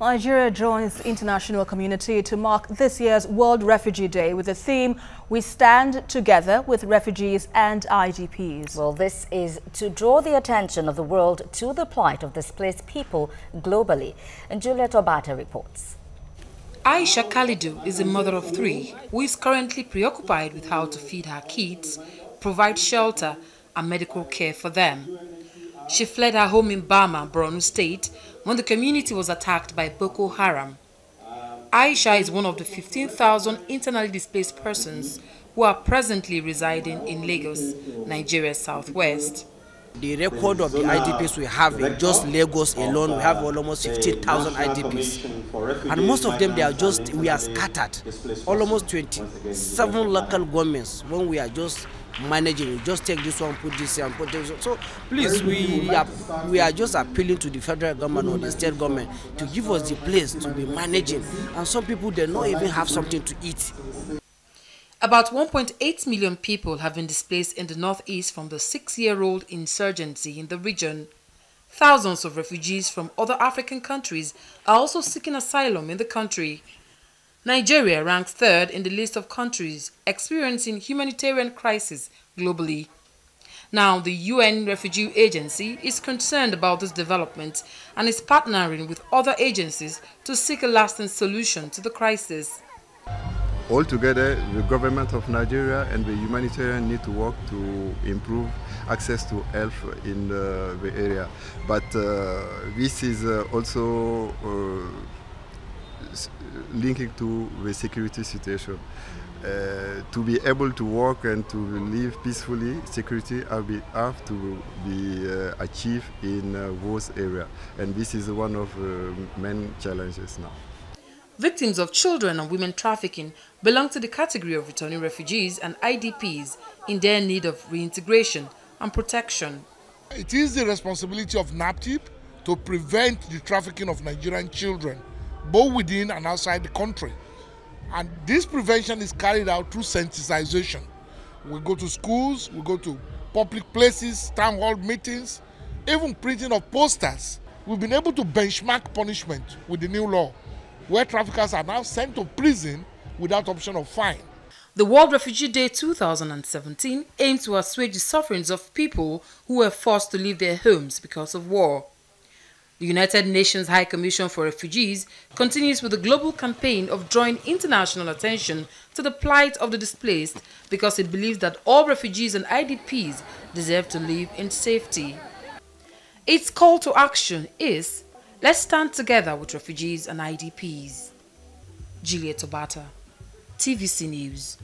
Nigeria joins the international community to mark this year's World Refugee Day with the theme, We Stand Together with Refugees and IDPs. Well, this is to draw the attention of the world to the plight of displaced people globally. And Juliet Obata reports. Aisha Khalidu is a mother of three who is currently preoccupied with how to feed her kids, provide shelter and medical care for them. She fled her home in Bama, Borno State, when the community was attacked by Boko Haram. Aisha is one of the 15,000 internally displaced persons who are presently residing in Lagos, Nigeria's southwest. The record of the IDPs we have in just Lagos alone, we have almost 15,000 IDPs. And most of them, they are just, we are scattered. Almost 27 local governments when we are just managing. We just take this one, put this here, and put this. So please, we are we are just appealing to the federal government or the state government to give us the place to be managing. And some people they don't even have something to eat. About 1.8 million people have been displaced in the northeast from the six-year-old insurgency in the region. Thousands of refugees from other African countries are also seeking asylum in the country. Nigeria ranks third in the list of countries experiencing humanitarian crisis globally. Now, the UN Refugee Agency is concerned about this development and is partnering with other agencies to seek a lasting solution to the crisis. Altogether, the government of Nigeria and the humanitarian need to work to improve access to health in uh, the area. But uh, this is uh, also uh, linking to the security situation. Uh, to be able to work and to live peacefully, security have to be uh, achieved in uh, those areas. And this is one of the main challenges now. Victims of children and women trafficking belong to the category of returning refugees and IDPs in their need of reintegration and protection. It is the responsibility of NAPTIP to prevent the trafficking of Nigerian children both within and outside the country. And this prevention is carried out through sensitization. We go to schools, we go to public places, town hall meetings, even printing of posters. We've been able to benchmark punishment with the new law, where traffickers are now sent to prison without option of fine. The World Refugee Day 2017 aims to assuage the sufferings of people who were forced to leave their homes because of war. The United Nations High Commission for Refugees continues with the global campaign of drawing international attention to the plight of the displaced because it believes that all refugees and IDPs deserve to live in safety. Its call to action is, let's stand together with refugees and IDPs. Juliet Obata, TVC News.